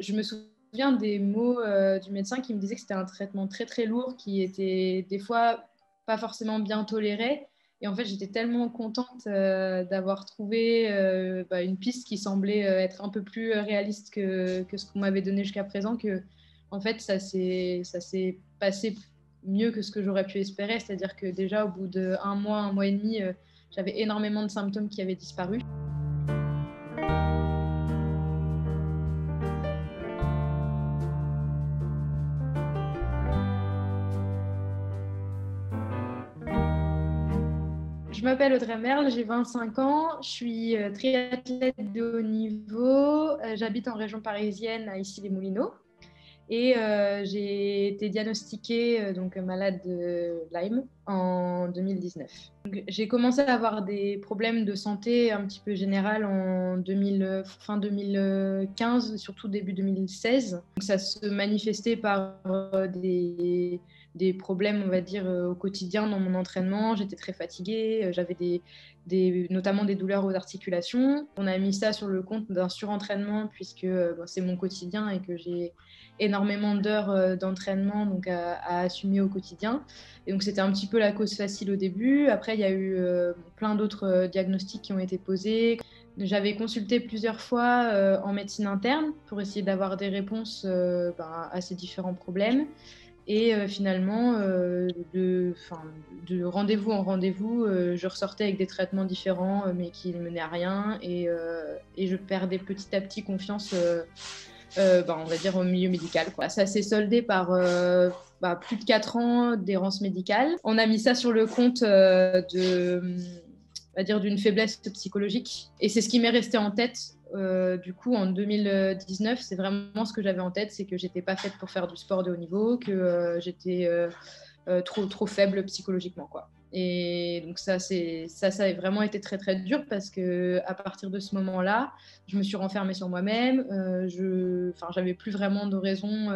je me souviens des mots euh, du médecin qui me disait que c'était un traitement très très lourd qui était des fois pas forcément bien toléré. Et en fait, j'étais tellement contente euh, d'avoir trouvé euh, bah, une piste qui semblait être un peu plus réaliste que, que ce qu'on m'avait donné jusqu'à présent, que en fait, ça s'est passé mieux que ce que j'aurais pu espérer. C'est-à-dire que déjà, au bout d'un mois, un mois et demi, j'avais énormément de symptômes qui avaient disparu. Je m'appelle Audrey Merle, j'ai 25 ans, je suis euh, triathlète de haut niveau, euh, j'habite en région parisienne à Issy-les-Moulineaux et euh, j'ai été diagnostiquée donc malade de Lyme en 2019. J'ai commencé à avoir des problèmes de santé un petit peu général en 2000, fin 2015, surtout début 2016. ça se manifestait par des des problèmes, on va dire, euh, au quotidien dans mon entraînement. J'étais très fatiguée, euh, j'avais des, notamment des douleurs aux articulations. On a mis ça sur le compte d'un surentraînement puisque euh, c'est mon quotidien et que j'ai énormément d'heures d'entraînement donc à, assumer au quotidien. Et donc c'était un petit peu la cause facile au début. Après, il y a eu plein d'autres diagnostics qui ont été posés. J'avais consulté plusieurs fois en médecine interne pour essayer d'avoir des réponses ben, à ces différents problèmes. Et euh, finalement, euh, de, de rendez-vous en rendez-vous, euh, je ressortais avec des traitements différents, mais qui ne menaient à rien. Et, je perdais petit à petit confiance, bah, on va dire, au milieu médical. Ça s'est soldé par bah, plus de 4 ans d'errance médicale. On a mis ça sur le compte de va dire d'une faiblesse psychologique. Et c'est ce qui m'est resté en tête euh, du coup, en 2019, c'est vraiment ce que j'avais en tête, c'est que j'étais pas faite pour faire du sport de haut niveau, que euh, j'étais euh, trop, trop faible psychologiquement, quoi. Et donc ça, c'est ça, ça a vraiment été très très dur parce que à partir de ce moment-là, je me suis renfermée sur moi-même. je, enfin, j'avais plus vraiment de raison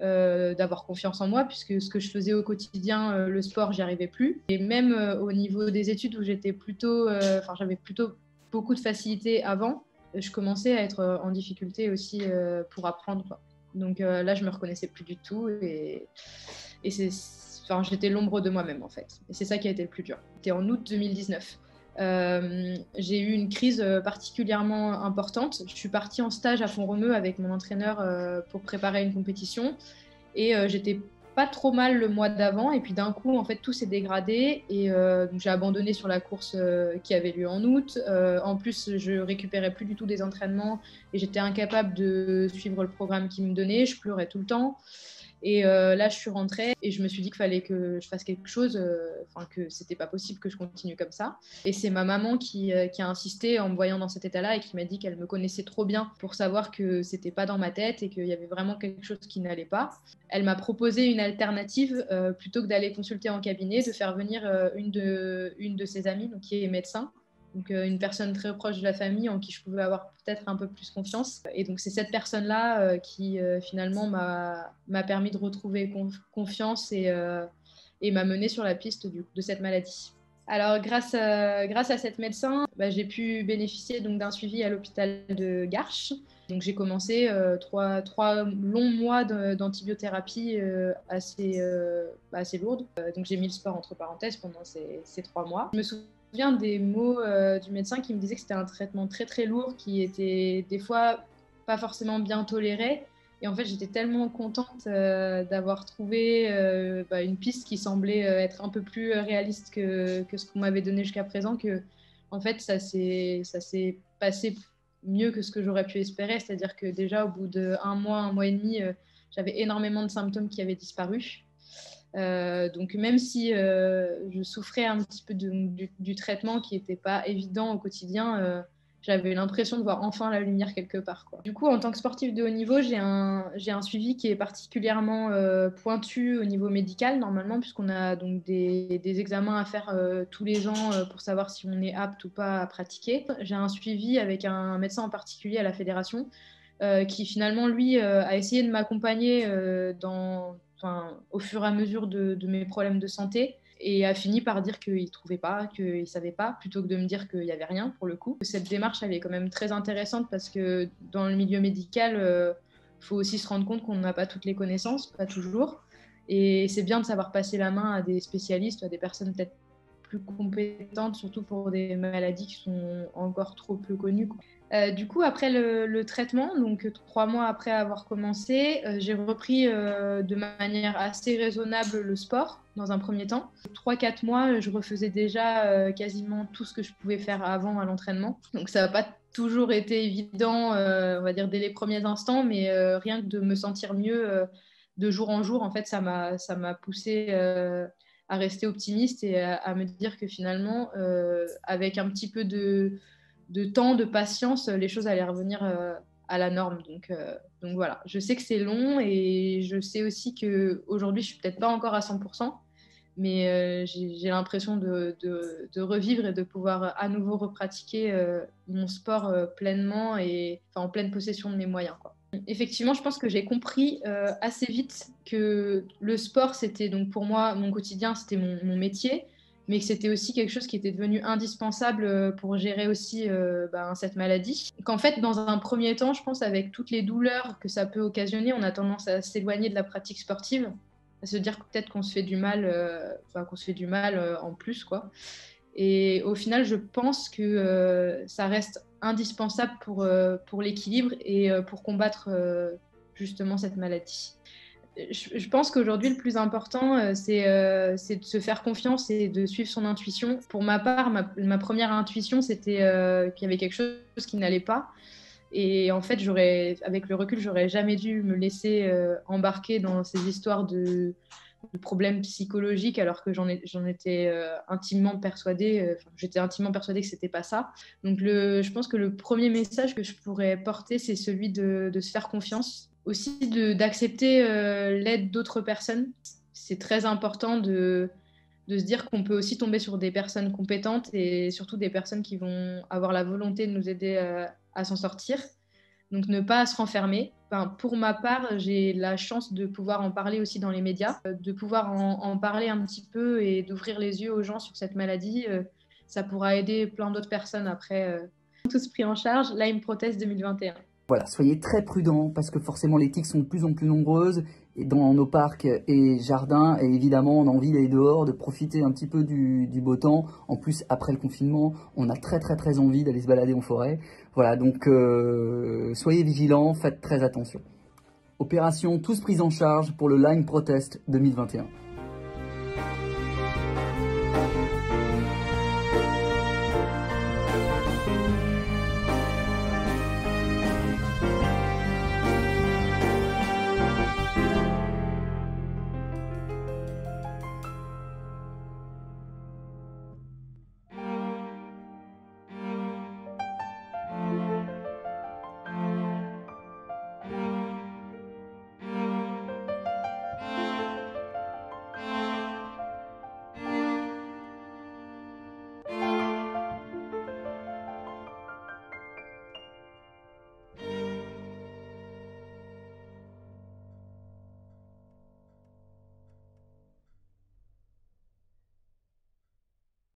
d'avoir confiance en moi puisque ce que je faisais au quotidien, le sport, j'y arrivais plus. Et même au niveau des études où j'étais plutôt, enfin, j'avais plutôt beaucoup de facilité avant je commençais à être euh, en difficulté aussi euh, pour apprendre. Donc euh, là, je me reconnaissais plus du tout et, et c'est, enfin, j'étais l'ombre de moi-même en fait. Et c'est ça qui a été le plus dur. C'était en août 2019. j'ai eu une crise particulièrement importante. Je suis partie en stage à Font-Romeu avec mon entraîneur pour préparer une compétition et j'étais pas trop mal le mois d'avant et puis d'un coup en fait tout s'est dégradé et euh, j'ai abandonné sur la course euh, qui avait lieu en août. Euh, en plus je récupérais plus du tout des entraînements et j'étais incapable de suivre le programme qu'ils me donnaient. Je pleurais tout le temps. Et euh, là, je suis rentrée et je me suis dit qu'il fallait que je fasse quelque chose, euh, enfin que c'était pas possible que je continue comme ça. Et c'est ma maman qui, euh, qui, a insisté en me voyant dans cet état-là et qui m'a dit qu'elle me connaissait trop bien pour savoir que c'était pas dans ma tête et qu'il y avait vraiment quelque chose qui n'allait pas. Elle m'a proposé une alternative plutôt que d'aller consulter en cabinet, de faire venir une, de, une de ses amies, donc qui est médecin, donc euh, une personne très proche de la famille en qui je pouvais avoir peut-être un peu plus confiance. Et donc c'est cette personne-là euh, qui euh, finalement m'a permis de retrouver confiance et, et m'a mené sur la piste de cette maladie. Alors grâce à, grâce à cette médecin, bah, j'ai pu bénéficier d'un suivi à l'hôpital de Garches. Donc j'ai commencé trois, trois, longs mois d'antibiothérapie assez, assez lourde. donc j'ai mis le sport entre parenthèses pendant ces, ces trois mois. Je me souviens souviens des mots euh, du médecin qui me disait que c'était un traitement très très lourd qui était des fois pas forcément bien toléré. Et en fait, j'étais tellement contente euh, d'avoir trouvé euh, bah, une piste qui semblait être un peu plus réaliste que, ce qu'on m'avait donné jusqu'à présent, que en fait, ça s'est passé mieux que ce que j'aurais pu espérer. C'est-à-dire que déjà, au bout d'un mois, un mois et demi, j'avais énormément de symptômes qui avaient disparu. Euh, donc même si euh, je souffrais un petit peu du, traitement qui n'était pas évident au quotidien, euh, j'avais l'impression de voir enfin la lumière quelque part. Du coup, en tant que sportif de haut niveau, j'ai un, suivi qui est particulièrement pointu au niveau médical normalement, puisqu'on a donc des, des, examens à faire tous les ans pour savoir si on est apte ou pas à pratiquer. J'ai un suivi avec un médecin en particulier à la fédération qui finalement, lui, a essayé de m'accompagner dans, au fur et à mesure de, mes problèmes de santé et a fini par dire qu'il ne trouvait pas, qu'il ne savait pas, plutôt que de me dire qu'il n'y avait rien pour le coup. Cette démarche, elle est quand même très intéressante parce que dans le milieu médical, il faut aussi se rendre compte qu'on n'a pas toutes les connaissances, pas toujours. Et c'est bien de savoir passer la main à des spécialistes, à des personnes peut-être plus compétentes, surtout pour des maladies qui sont encore trop peu connues. Euh, du coup, après le, traitement, donc trois mois après avoir commencé, euh, j'ai repris euh, de manière assez raisonnable le sport dans un premier temps. Trois, quatre mois, je refaisais déjà quasiment tout ce que je pouvais faire avant à l'entraînement. Donc ça n'a pas toujours été évident, on va dire, dès les premiers instants, mais rien que de me sentir mieux de jour en jour, en fait, ça m'a, poussé à rester optimiste et à, me dire que finalement, avec un petit peu de, de, temps, de patience, les choses allaient revenir euh, à la norme. Donc, donc voilà, je sais que c'est long et je sais aussi qu'aujourd'hui, je suis peut-être pas encore à 100%, mais j'ai, l'impression de, revivre et de pouvoir à nouveau repratiquer mon sport pleinement et en pleine possession de mes moyens. Effectivement, je pense que j'ai compris euh, assez vite que le sport, c'était donc pour moi mon quotidien, c'était mon, métier, mais que c'était aussi quelque chose qui était devenu indispensable euh, pour gérer aussi euh, ben, cette maladie. Qu'en fait, dans un premier temps, je pense avec toutes les douleurs que ça peut occasionner, on a tendance à s'éloigner de la pratique sportive, à se dire peut-être qu'on se fait du mal, enfin, qu'on se fait du mal en plus, quoi. Et au final, je pense que ça reste indispensable pour, euh, pour l'équilibre et euh, pour combattre euh, justement cette maladie. Je, pense qu'aujourd'hui, le plus important, c'est de se faire confiance et de suivre son intuition. Pour ma part, ma, première intuition, c'était qu'il y avait quelque chose qui n'allait pas. Et en fait, avec le recul, j'aurais jamais dû me laisser embarquer dans ces histoires de, problèmes psychologiques alors que j'en étais euh, intimement persuadée, euh, j'étais intimement persuadée que c'était pas ça. Donc je pense que le premier message que je pourrais porter, c'est celui de, se faire confiance, aussi d'accepter euh, l'aide d'autres personnes. C'est très important de, de se dire qu'on peut aussi tomber sur des personnes compétentes et surtout des personnes qui vont avoir la volonté de nous aider à s'en sortir. Donc ne pas se renfermer. pour ma part, j'ai la chance de pouvoir en parler aussi dans les médias, euh, de pouvoir en, parler un petit peu et d'ouvrir les yeux aux gens sur cette maladie. Euh, ça pourra aider plein d'autres personnes après. Euh, tous pris en charge, Lyme Protest 2021. Voilà, soyez très prudents parce que forcément les tiques sont de plus en plus nombreuses dans nos parcs et jardins et évidemment on a envie d'aller dehors, de profiter un petit peu du, beau temps. En plus après le confinement, on a très très très envie d'aller se balader en forêt. Voilà, donc euh, soyez vigilants, faites très attention. Opération tous prise en charge pour le Line Protest 2021.